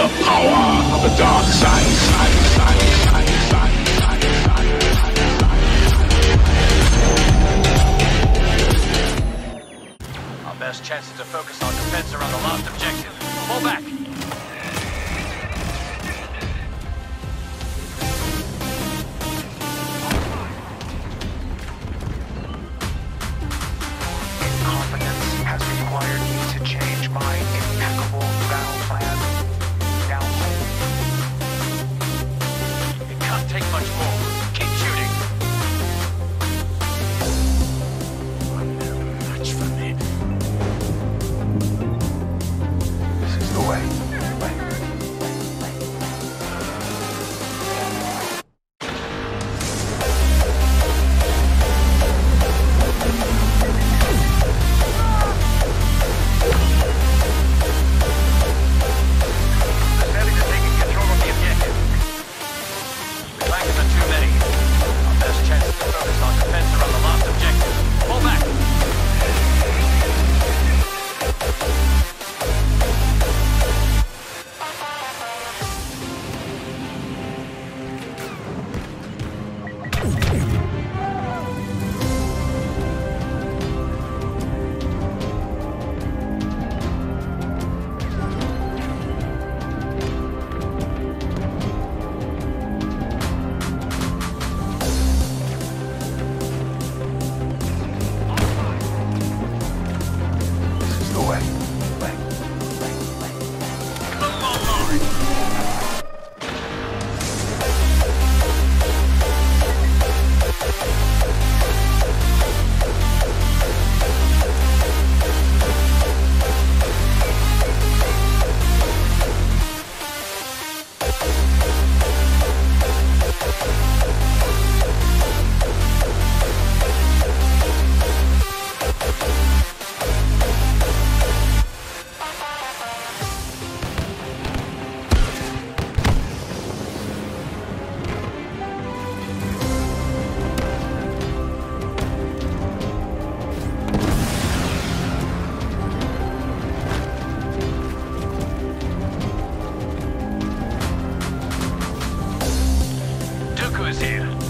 the power of the dark side. side, side, side, side. Our best chances to focus on Steve.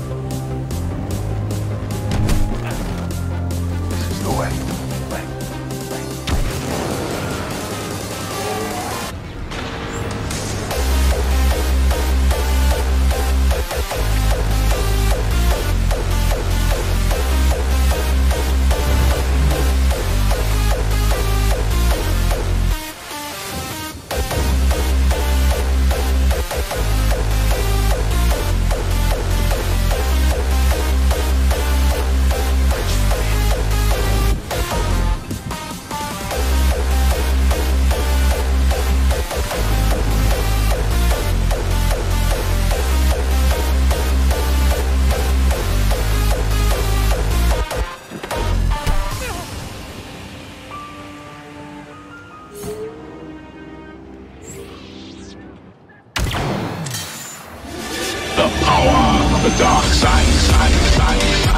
the power of the dark side. side, side.